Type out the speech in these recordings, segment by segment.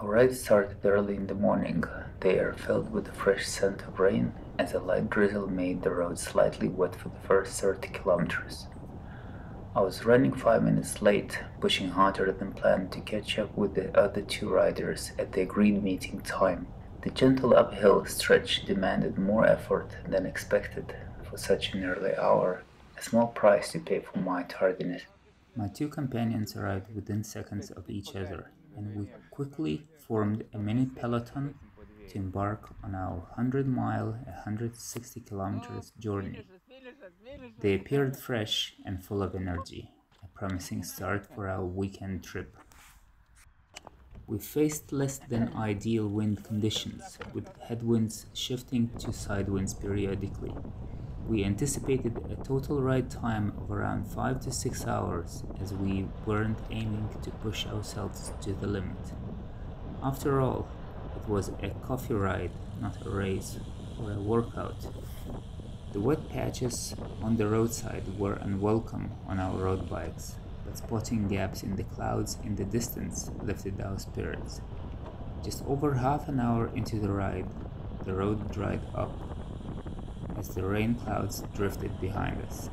Ride started early in the morning, the air filled with the fresh scent of rain as a light drizzle made the road slightly wet for the first 30 kilometers. I was running five minutes late, pushing harder than planned to catch up with the other two riders at the agreed meeting time. The gentle uphill stretch demanded more effort than expected for such an early hour, a small price to pay for my tardiness. My two companions arrived within seconds of each other, and we quickly formed a mini peloton to embark on our 100 mile, 160 kilometers journey. They appeared fresh and full of energy, a promising start for our weekend trip. We faced less than ideal wind conditions, with headwinds shifting to sidewinds periodically. We anticipated a total ride time of around 5 to 6 hours as we weren't aiming to push ourselves to the limit. After all, it was a coffee ride, not a race or a workout. The wet patches on the roadside were unwelcome on our road bikes, but spotting gaps in the clouds in the distance lifted our spirits. Just over half an hour into the ride, the road dried up as the rain clouds drifted behind us.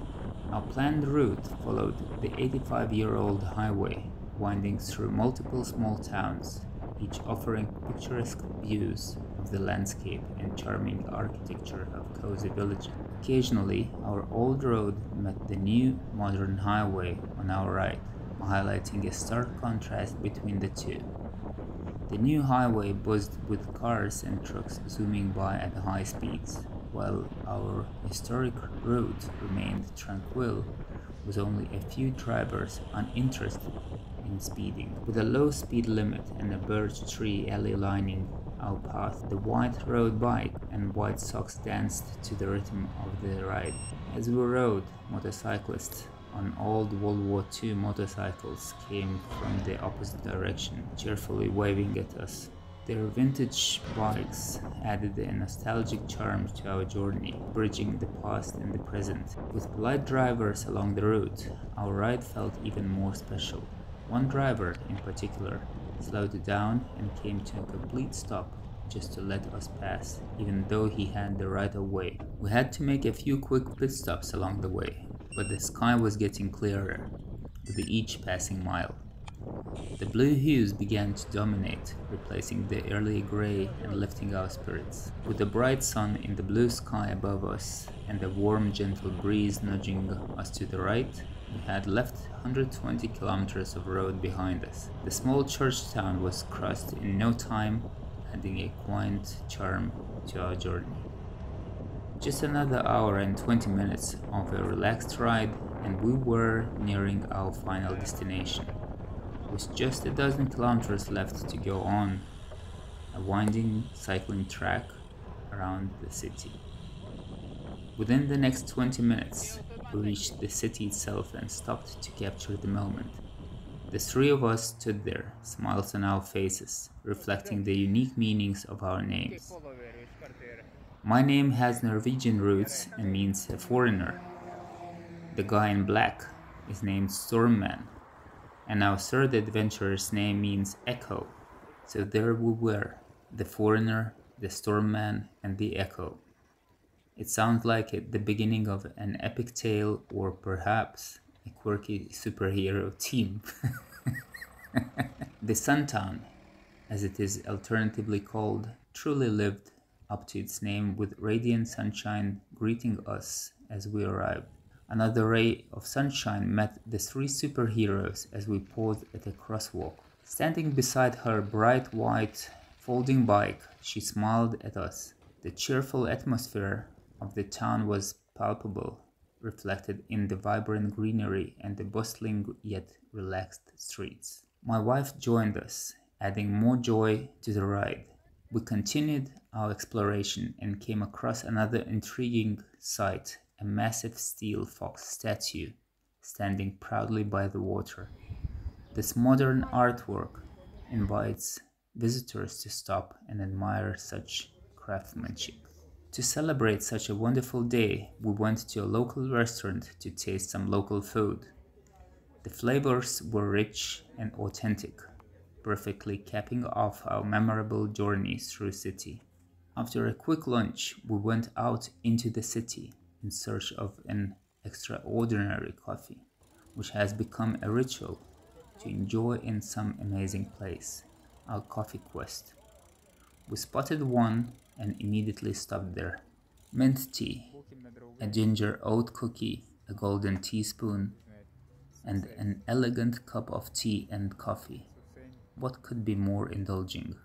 Our planned route followed the 85 year old highway, winding through multiple small towns, each offering picturesque views of the landscape and charming architecture of cozy villages. Occasionally, our old road met the new modern highway on our right, highlighting a stark contrast between the two. The new highway buzzed with cars and trucks zooming by at high speeds, while our historic route remained tranquil with only a few drivers uninterested in speeding. With a low speed limit and a birch tree alley lining our path, the white road bike and white socks danced to the rhythm of the ride. As we rode, motorcyclists on old World War II motorcycles came from the opposite direction, cheerfully waving at us. Their vintage bikes added a nostalgic charm to our journey, bridging the past and the present. With polite drivers along the route, our ride felt even more special. One driver, in particular, slowed down and came to a complete stop just to let us pass, even though he had the right of way. We had to make a few quick pit stops along the way, but the sky was getting clearer with each passing mile. The blue hues began to dominate, replacing the early gray and lifting our spirits. With the bright sun in the blue sky above us and the warm, gentle breeze nudging us to the right, we had left 120 kilometers of road behind us. The small church town was crossed in no time, adding a quaint charm to our journey. Just another hour and 20 minutes of a relaxed ride, and we were nearing our final destination. With just a dozen kilometers left to go on a winding cycling track around the city. Within the next 20 minutes, we reached the city itself and stopped to capture the moment. The three of us stood there, smiles on our faces, reflecting the unique meanings of our names. My name has Norwegian roots and means a foreigner. The guy in black is named Stormman, and our third adventurer's name means Echo. So there we were, the foreigner, the storm man, and the Echo. It sounds like the beginning of an epic tale or perhaps a quirky superhero team. the Suntown, as it is alternatively called, truly lived up to its name with radiant sunshine greeting us as we arrived. Another ray of sunshine met the three superheroes as we paused at a crosswalk. Standing beside her bright white folding bike, she smiled at us. The cheerful atmosphere of the town was palpable, reflected in the vibrant greenery and the bustling yet relaxed streets. My wife joined us, adding more joy to the ride. We continued our exploration and came across another intriguing sight a massive steel fox statue standing proudly by the water. This modern artwork invites visitors to stop and admire such craftsmanship. To celebrate such a wonderful day, we went to a local restaurant to taste some local food. The flavors were rich and authentic, perfectly capping off our memorable journey through city. After a quick lunch, we went out into the city in search of an extraordinary coffee, which has become a ritual to enjoy in some amazing place, our coffee quest. We spotted one and immediately stopped there. Mint tea, a ginger oat cookie, a golden teaspoon, and an elegant cup of tea and coffee. What could be more indulging?